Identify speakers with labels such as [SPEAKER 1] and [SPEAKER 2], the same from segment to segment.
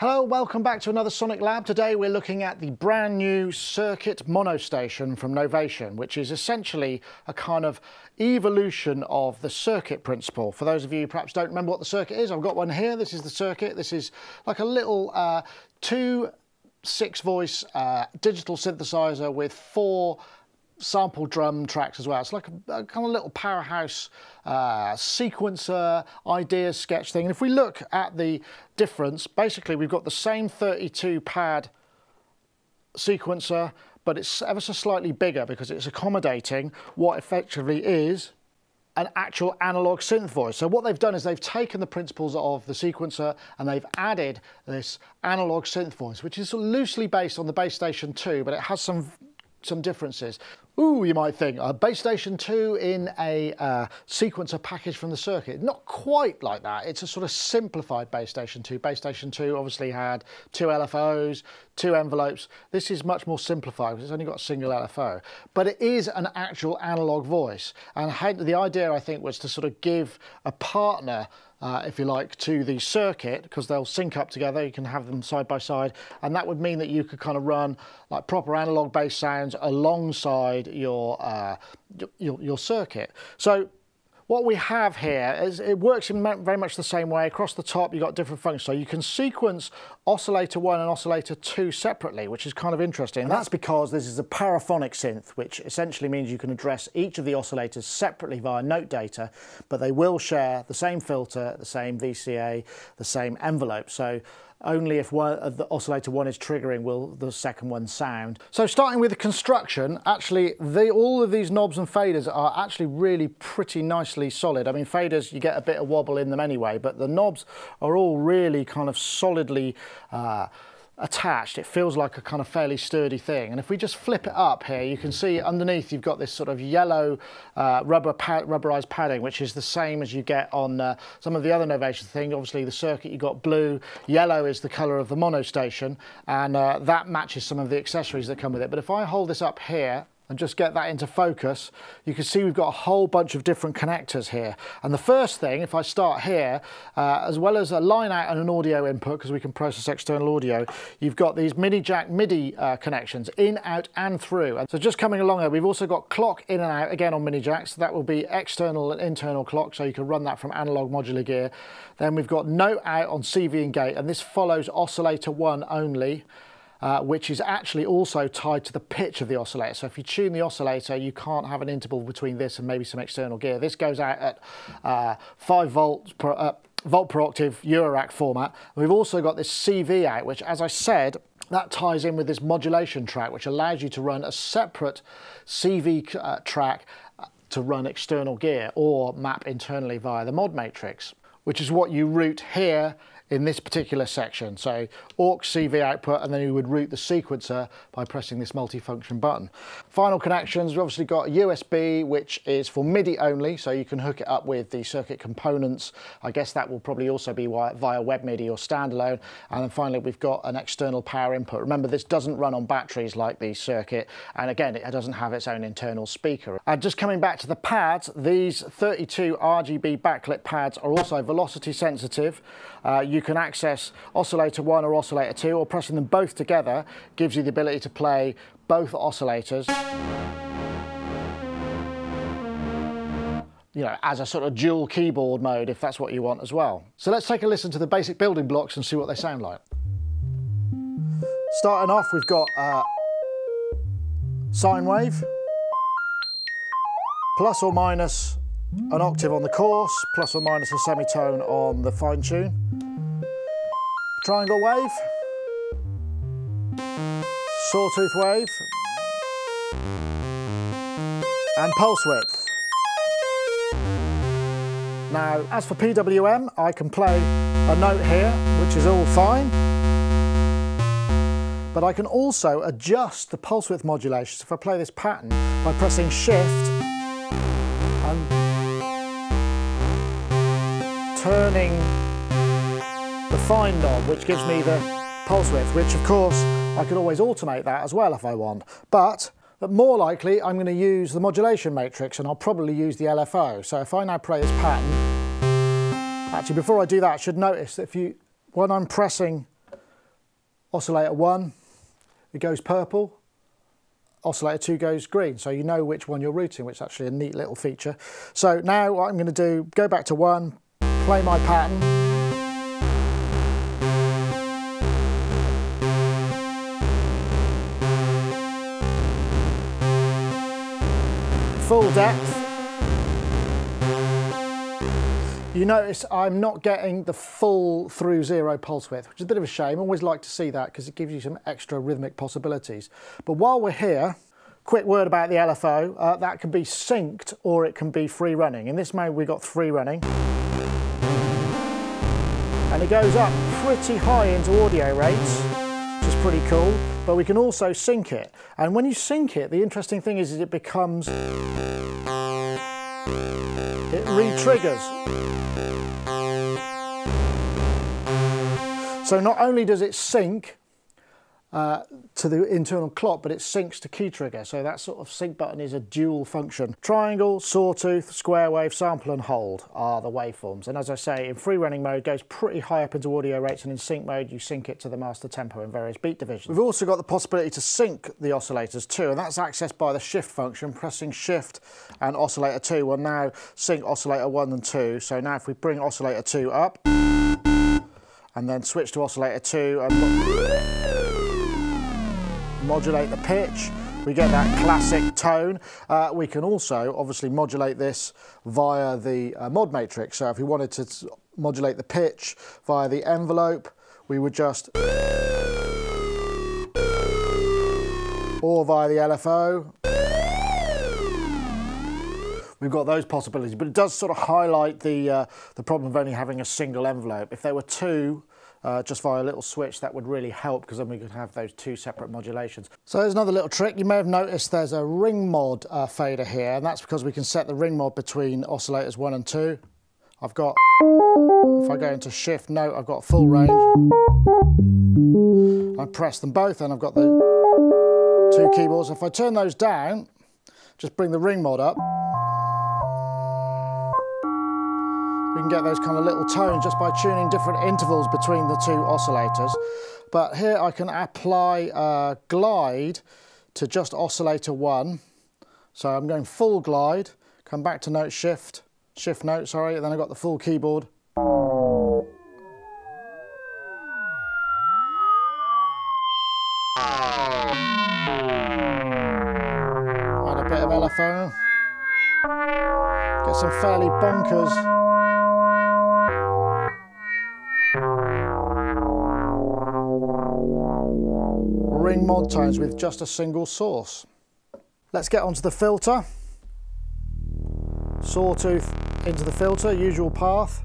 [SPEAKER 1] Hello, welcome back to another Sonic Lab. Today we're looking at the brand new circuit monostation from Novation, which is essentially a kind of evolution of the circuit principle. For those of you who perhaps don't remember what the circuit is, I've got one here. This is the circuit. This is like a little uh, two six voice uh, digital synthesizer with four sample drum tracks as well. It's like a, a kind of little powerhouse uh, sequencer idea sketch thing. And if we look at the difference, basically we've got the same 32 pad sequencer, but it's ever so slightly bigger because it's accommodating what effectively is an actual analog synth voice. So what they've done is they've taken the principles of the sequencer and they've added this analog synth voice, which is loosely based on the Bass Station 2, but it has some some differences. Ooh, you might think, a Bass Station 2 in a uh, sequencer package from the circuit. Not quite like that. It's a sort of simplified Bass Station 2. Bass Station 2 obviously had two LFOs, two envelopes. This is much more simplified because it's only got a single LFO. But it is an actual analog voice. And the idea, I think, was to sort of give a partner uh, if you like, to the circuit because they'll sync up together. You can have them side by side, and that would mean that you could kind of run like proper analog bass sounds alongside your uh, your, your circuit. So what we have here is it works in very much the same way. Across the top, you've got different functions. So you can sequence oscillator one and oscillator two separately, which is kind of interesting. And that's because this is a paraphonic synth, which essentially means you can address each of the oscillators separately via note data, but they will share the same filter, the same VCA, the same envelope. So only if one, uh, the oscillator one is triggering will the second one sound. So starting with the construction, actually the, all of these knobs and faders are actually really pretty nicely solid. I mean faders, you get a bit of wobble in them anyway, but the knobs are all really kind of solidly uh, attached, it feels like a kind of fairly sturdy thing. And if we just flip it up here, you can see underneath you've got this sort of yellow uh, rubber rubberized padding, which is the same as you get on uh, some of the other Novation thing. Obviously the circuit, you've got blue, yellow is the color of the mono station, and uh, that matches some of the accessories that come with it. But if I hold this up here, and just get that into focus, you can see we've got a whole bunch of different connectors here. And the first thing, if I start here, uh, as well as a line out and an audio input, because we can process external audio, you've got these mini jack MIDI uh, connections in, out and through. And so just coming along here, we've also got clock in and out, again on mini jacks. So that will be external and internal clock, so you can run that from analog modular gear. Then we've got note out on CV and gate, and this follows oscillator one only uh, which is actually also tied to the pitch of the oscillator. So if you tune the oscillator, you can't have an interval between this and maybe some external gear. This goes out at uh, 5 volts per, uh, volt per octave Eurorack format. We've also got this CV out, which as I said, that ties in with this modulation track, which allows you to run a separate CV uh, track uh, to run external gear or map internally via the mod matrix, which is what you route here in this particular section. So aux CV output, and then you would route the sequencer by pressing this multifunction button. Final connections, we've obviously got USB, which is for MIDI only, so you can hook it up with the circuit components. I guess that will probably also be via web MIDI or standalone. And then finally, we've got an external power input. Remember, this doesn't run on batteries like the circuit. And again, it doesn't have its own internal speaker. And just coming back to the pads, these 32 RGB backlit pads are also velocity sensitive. Uh, you can access oscillator 1 or oscillator 2 or pressing them both together gives you the ability to play both oscillators you know, as a sort of dual keyboard mode if that's what you want as well. So let's take a listen to the basic building blocks and see what they sound like. Starting off, we've got uh, sine wave, plus or minus an octave on the coarse, plus or minus a semitone on the fine tune. Triangle wave, sawtooth wave, and pulse width. Now, as for PWM, I can play a note here, which is all fine, but I can also adjust the pulse width modulation. So if I play this pattern by pressing shift and turning the fine knob, which gives me the pulse width, which of course I could always automate that as well if I want. But, but more likely, I'm going to use the modulation matrix and I'll probably use the LFO. So if I now play this pattern, actually before I do that, I should notice that if you, when I'm pressing oscillator one, it goes purple, oscillator 2 goes green, so you know which one you're routing, which is actually a neat little feature. So now what I'm going to do, go back to 1, play my pattern. Full depth. You notice I'm not getting the full through zero pulse width, which is a bit of a shame. I always like to see that because it gives you some extra rhythmic possibilities. But while we're here, quick word about the LFO. Uh, that can be synced or it can be free running. In this mode, we got free running. And it goes up pretty high into audio rates, which is pretty cool. But we can also sync it. And when you sync it, the interesting thing is, is it becomes it re-triggers. So not only does it sync uh, to the internal clock, but it syncs to key trigger. So that sort of sync button is a dual function. Triangle, sawtooth, square wave, sample and hold are the waveforms. And as I say, in free running mode goes pretty high up into audio rates and in sync mode you sync it to the master tempo in various beat divisions. We've also got the possibility to sync the oscillators too, and that's accessed by the shift function. Pressing shift and oscillator 2 will now sync oscillator 1 and 2. So now if we bring oscillator 2 up, and then switch to oscillator 2 and modulate the pitch. We get that classic tone. Uh, we can also obviously modulate this via the uh, mod matrix. So if we wanted to modulate the pitch via the envelope, we would just or via the LFO. We've got those possibilities, but it does sort of highlight the, uh, the problem of only having a single envelope. If there were two, uh, just via a little switch, that would really help because then we could have those two separate modulations. So there's another little trick. You may have noticed there's a ring mod uh, fader here, and that's because we can set the ring mod between oscillators one and two. I've got, if I go into shift note, I've got full range. I press them both and I've got the two keyboards. If I turn those down, just bring the ring mod up, We can get those kind of little tones just by tuning different intervals between the two oscillators. But here I can apply uh, glide to just oscillator one. So I'm going full glide, come back to note shift, shift note, sorry, then I've got the full keyboard. With just a single source. Let's get onto the filter. Sawtooth into the filter, usual path.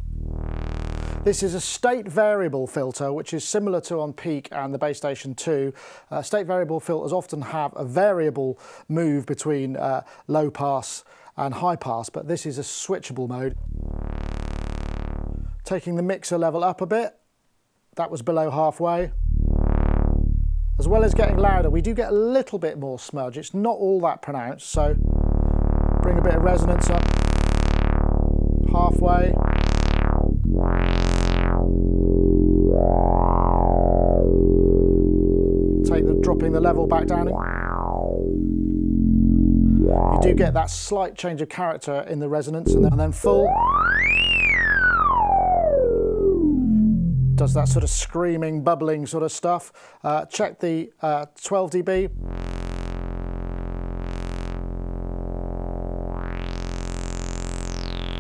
[SPEAKER 1] This is a state variable filter, which is similar to on Peak and the Bass Station 2. Uh, state variable filters often have a variable move between uh, low pass and high pass, but this is a switchable mode. Taking the mixer level up a bit, that was below halfway. As well as getting louder, we do get a little bit more smudge. It's not all that pronounced, so bring a bit of resonance up halfway. Take the dropping the level back down. You do get that slight change of character in the resonance and then, and then full. Does that sort of screaming, bubbling sort of stuff. Uh, check the uh, 12 dB.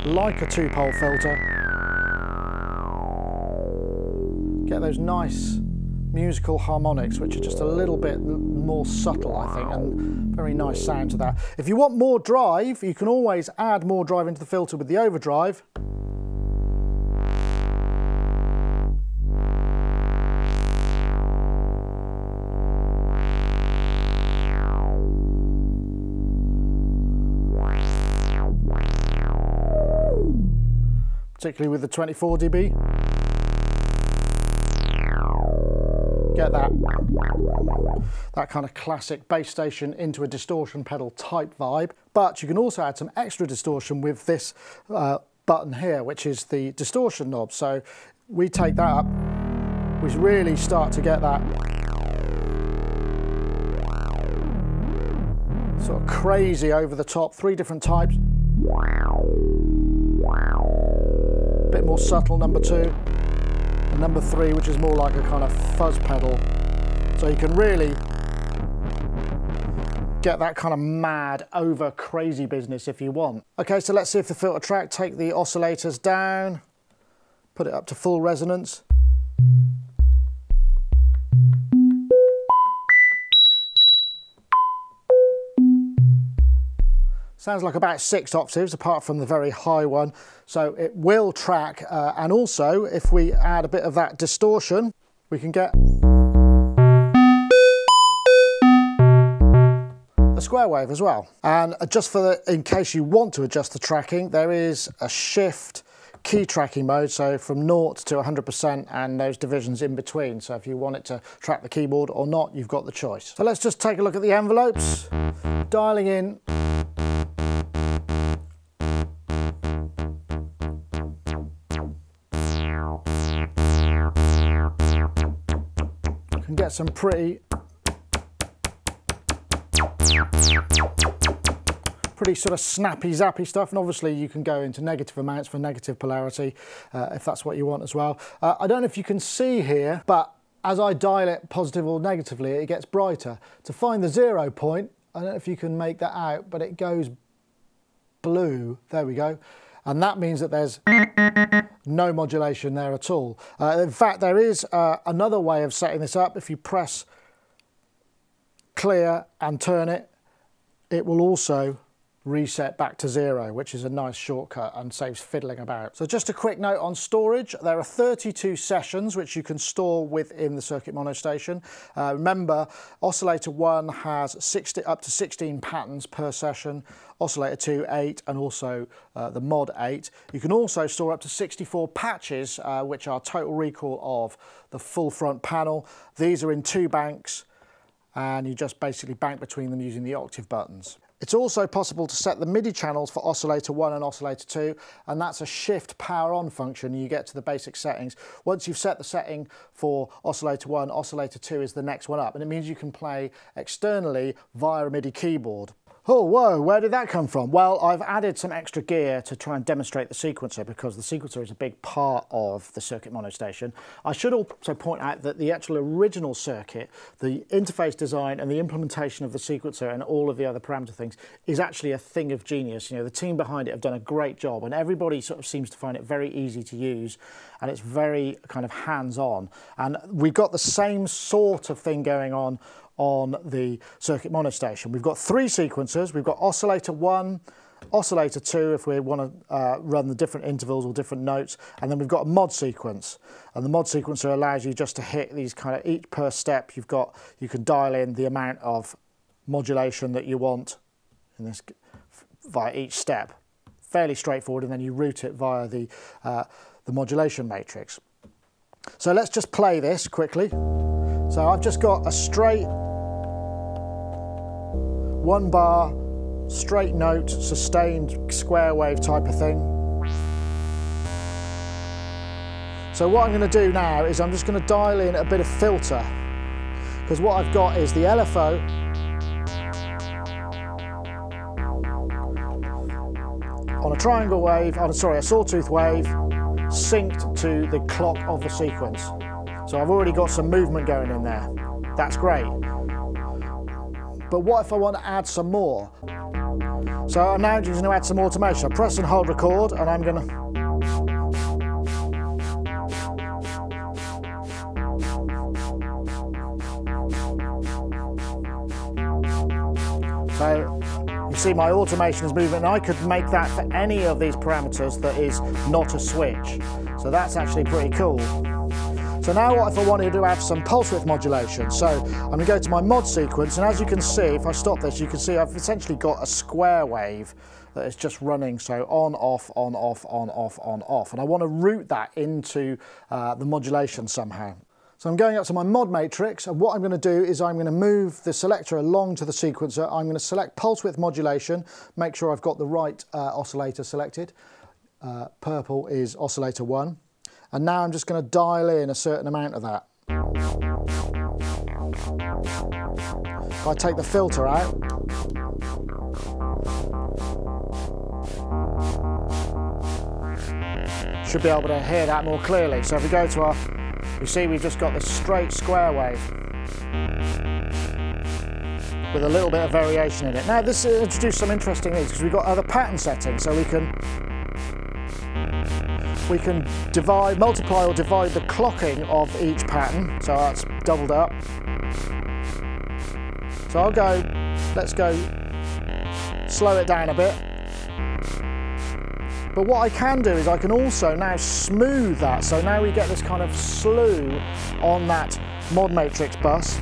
[SPEAKER 1] Like a two-pole filter. Get those nice musical harmonics, which are just a little bit more subtle, I think, and very nice sound to that. If you want more drive, you can always add more drive into the filter with the overdrive. Particularly with the 24 dB. Get that, that kind of classic bass station into a distortion pedal type vibe. But you can also add some extra distortion with this uh, button here, which is the distortion knob. So we take that up, we really start to get that sort of crazy over the top, three different types. A bit more subtle, number two. And number three, which is more like a kind of fuzz pedal. So you can really get that kind of mad over crazy business if you want. Okay, so let's see if the filter track, take the oscillators down, put it up to full resonance. Sounds like about six octaves apart from the very high one. So it will track uh, and also if we add a bit of that distortion, we can get a square wave as well. And just for the, in case you want to adjust the tracking, there is a shift key tracking mode, so from 0 to 100% and those divisions in between. So if you want it to track the keyboard or not, you've got the choice. So let's just take a look at the envelopes. Dialing in can get some pretty pretty sort of snappy zappy stuff and obviously you can go into negative amounts for negative polarity uh, if that's what you want as well. Uh, I don't know if you can see here but as I dial it positive or negatively it gets brighter. To find the zero point I don't know if you can make that out but it goes blue there we go and that means that there's no modulation there at all. Uh, in fact, there is uh, another way of setting this up. If you press clear and turn it, it will also reset back to zero, which is a nice shortcut and saves fiddling about. So just a quick note on storage. There are 32 sessions which you can store within the Circuit Mono Station. Uh, remember, Oscillator 1 has 60, up to 16 patterns per session, Oscillator 2, 8, and also uh, the Mod 8. You can also store up to 64 patches, uh, which are total recall of the full front panel. These are in two banks, and you just basically bank between them using the octave buttons. It's also possible to set the MIDI channels for oscillator 1 and oscillator 2 and that's a shift power on function you get to the basic settings. Once you've set the setting for oscillator 1, oscillator 2 is the next one up and it means you can play externally via a MIDI keyboard. Oh, whoa, where did that come from? Well, I've added some extra gear to try and demonstrate the sequencer because the sequencer is a big part of the Circuit Mono Station. I should also point out that the actual original circuit, the interface design and the implementation of the sequencer and all of the other parameter things is actually a thing of genius. You know, the team behind it have done a great job and everybody sort of seems to find it very easy to use and it's very kind of hands-on. And we've got the same sort of thing going on on the circuit mono station. We've got three sequencers. We've got oscillator one, oscillator two if we want to uh, run the different intervals or different notes, and then we've got a mod sequence. And the mod sequencer allows you just to hit these kind of each per step. You've got you can dial in the amount of modulation that you want in this via each step. Fairly straightforward, and then you route it via the uh, the modulation matrix. So let's just play this quickly. So I've just got a straight one bar, straight note, sustained square wave type of thing. So what I'm going to do now is I'm just going to dial in a bit of filter because what I've got is the LFO on a triangle wave, on a, sorry, a sawtooth wave, synced to the clock of the sequence. So I've already got some movement going in there. That's great. But what if I want to add some more? So I'm now just going to add some automation. I press and hold record and I'm going to... So you see my automation is moving and I could make that for any of these parameters that is not a switch. So that's actually pretty cool. So now what if I wanted to have some pulse width modulation? So I'm going to go to my mod sequence and as you can see, if I stop this, you can see I've essentially got a square wave that is just running, so on, off, on, off, on, off, on, off. And I want to route that into uh, the modulation somehow. So I'm going up to my mod matrix and what I'm going to do is I'm going to move the selector along to the sequencer. I'm going to select pulse width modulation, make sure I've got the right uh, oscillator selected. Uh, purple is oscillator 1. And now I'm just going to dial in a certain amount of that. If I take the filter out, should be able to hear that more clearly. So if we go to our, you see we've just got the straight square wave with a little bit of variation in it. Now this introduced some interesting things because we've got other pattern settings so we can we can divide, multiply or divide the clocking of each pattern. So that's doubled up. So I'll go, let's go slow it down a bit. But what I can do is I can also now smooth that. So now we get this kind of slew on that mod matrix bus.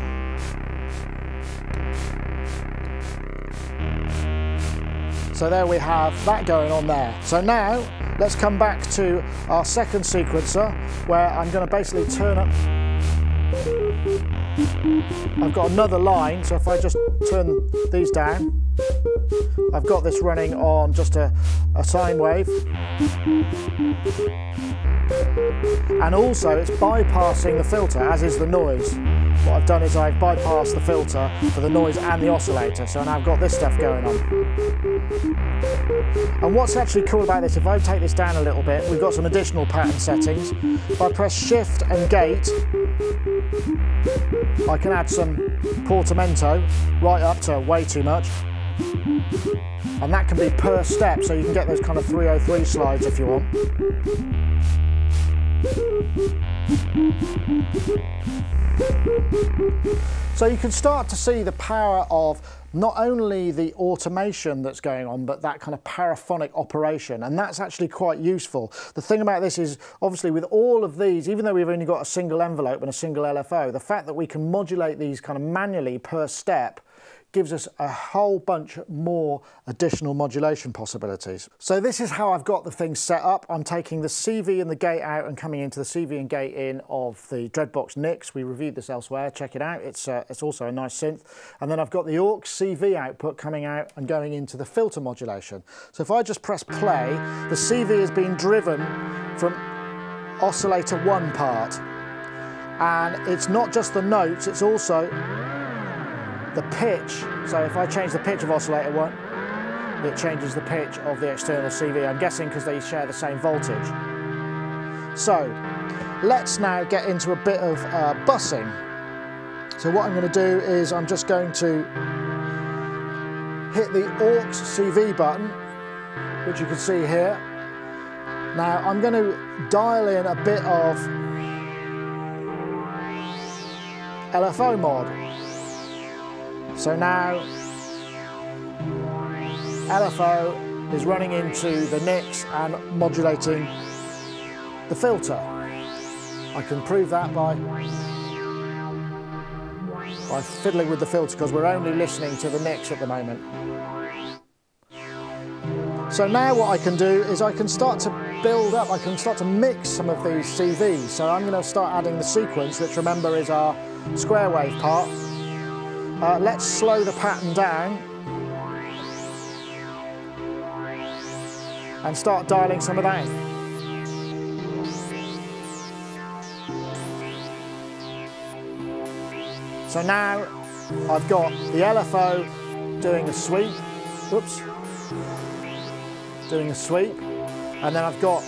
[SPEAKER 1] So there we have that going on there. So now let's come back to our second sequencer where I'm going to basically turn up. I've got another line, so if I just turn these down, I've got this running on just a, a sine wave. And also it's bypassing the filter, as is the noise. What I've done is I've bypassed the filter for the noise and the oscillator, so now I've got this stuff going on. And what's actually cool about this, if I take this down a little bit, we've got some additional pattern settings. If I press shift and gate, I can add some portamento right up to way too much. And that can be per step, so you can get those kind of 303 slides if you want. So you can start to see the power of not only the automation that's going on, but that kind of paraphonic operation. And that's actually quite useful. The thing about this is obviously with all of these, even though we've only got a single envelope and a single LFO, the fact that we can modulate these kind of manually per step gives us a whole bunch more additional modulation possibilities. So this is how I've got the thing set up. I'm taking the CV and the gate out and coming into the CV and gate in of the Dreadbox Nyx. We reviewed this elsewhere, check it out. It's, uh, it's also a nice synth. And then I've got the AUX CV output coming out and going into the filter modulation. So if I just press play, the CV is being driven from oscillator one part. And it's not just the notes, it's also the pitch, so if I change the pitch of oscillator 1, it changes the pitch of the external CV. I'm guessing because they share the same voltage. So let's now get into a bit of uh, busing. So what I'm going to do is I'm just going to hit the AUX CV button, which you can see here. Now I'm going to dial in a bit of LFO mod. So now LFO is running into the Nyx and modulating the filter. I can prove that by, by fiddling with the filter because we're only listening to the Nyx at the moment. So now what I can do is I can start to build up, I can start to mix some of these CVs. So I'm going to start adding the sequence, which remember is our square wave part. Uh, let's slow the pattern down and start dialing some of that in. So now I've got the LFO doing a sweep, whoops, doing a sweep, and then I've got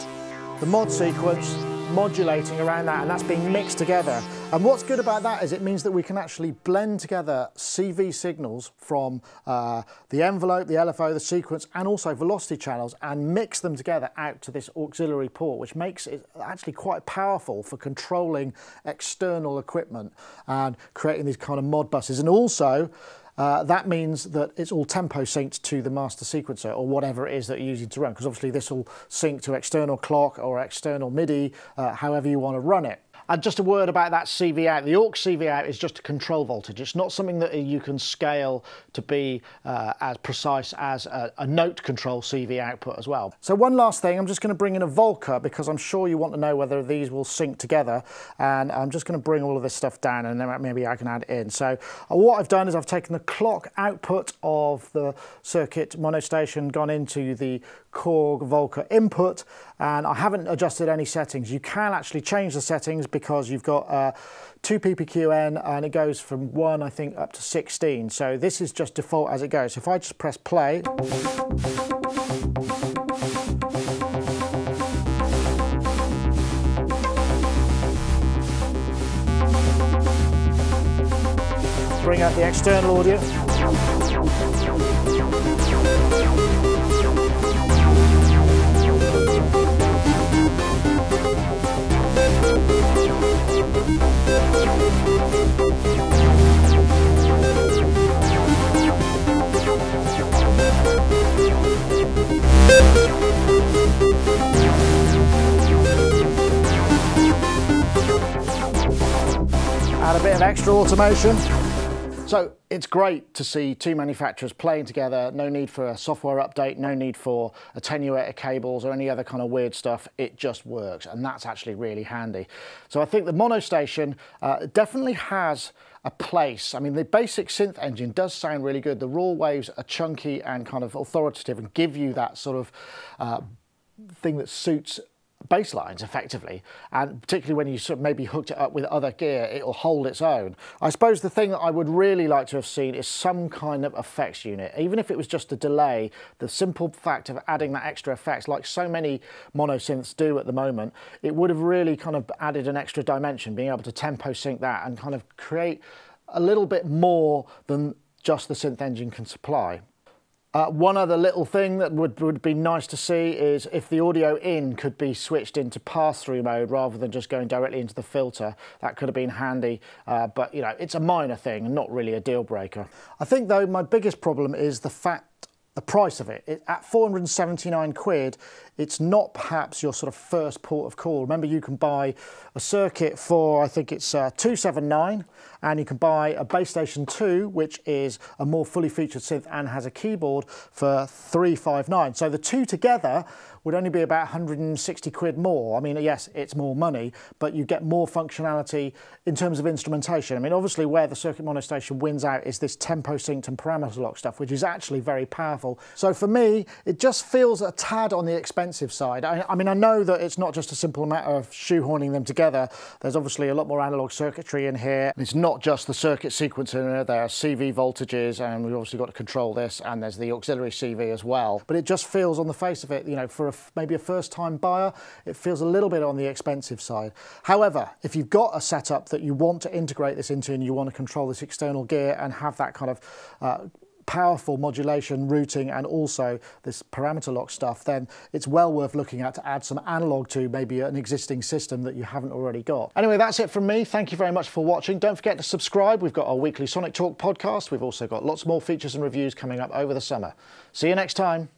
[SPEAKER 1] the mod sequence modulating around that and that's being mixed together. And what's good about that is it means that we can actually blend together CV signals from uh, the envelope, the LFO, the sequence and also velocity channels and mix them together out to this auxiliary port which makes it actually quite powerful for controlling external equipment and creating these kind of mod buses and also uh, that means that it's all tempo synced to the master sequencer or whatever it is that you're using to run because obviously this will sync to external clock or external MIDI, uh, however you want to run it. And just a word about that CV out. The AUX CV out is just a control voltage. It's not something that you can scale to be uh, as precise as a, a, note control CV output as well. So one last thing, I'm just going to bring in a Volca because I'm sure you want to know whether these will sync together. And I'm just going to bring all of this stuff down and then maybe I can add in. So uh, what I've done is I've taken the clock output of the circuit monostation, gone into the Korg Volca input and I haven't adjusted any settings. You can actually change the settings because you've got uh, 2 PPQN and it goes from 1 I think up to 16 so this is just default as it goes. So if I just press play. Bring out the external audio add a bit of extra automation. So it's great to see two manufacturers playing together, no need for a software update, no need for attenuator cables or any other kind of weird stuff, it just works and that's actually really handy. So I think the Monostation uh, definitely has a place. I mean, the basic synth engine does sound really good. The raw waves are chunky and kind of authoritative and give you that sort of uh, thing that suits bass lines effectively and particularly when you sort of maybe hooked it up with other gear it will hold its own. I suppose the thing that I would really like to have seen is some kind of effects unit even if it was just a delay the simple fact of adding that extra effects like so many mono synths do at the moment it would have really kind of added an extra dimension being able to tempo sync that and kind of create a little bit more than just the synth engine can supply. Uh, one other little thing that would, would be nice to see is if the audio in could be switched into pass-through mode rather than just going directly into the filter. That could have been handy, uh, but you know, it's a minor thing and not really a deal breaker. I think though my biggest problem is the fact the price of it. it. At 479 quid, it's not perhaps your sort of first port of call. Remember, you can buy a circuit for, I think it's uh, 279, and you can buy a Bass Station 2, which is a more fully featured synth and has a keyboard for 359. So the two together would only be about 160 quid more. I mean, yes, it's more money, but you get more functionality in terms of instrumentation. I mean, obviously where the Circuit Monostation wins out is this tempo synced and parameter lock stuff, which is actually very powerful. So for me, it just feels a tad on the expensive side. I, I mean, I know that it's not just a simple matter of shoehorning them together. There's obviously a lot more analog circuitry in here. It's not just the circuit sequencer. There are CV voltages, and we've obviously got to control this, and there's the auxiliary CV as well. But it just feels on the face of it, you know, for a maybe a first time buyer, it feels a little bit on the expensive side. However, if you've got a setup that you want to integrate this into and you want to control this external gear and have that kind of uh, powerful modulation, routing, and also this parameter lock stuff, then it's well worth looking at to add some analog to maybe an existing system that you haven't already got. Anyway, that's it from me. Thank you very much for watching. Don't forget to subscribe. We've got our weekly Sonic Talk podcast. We've also got lots more features and reviews coming up over the summer. See you next time.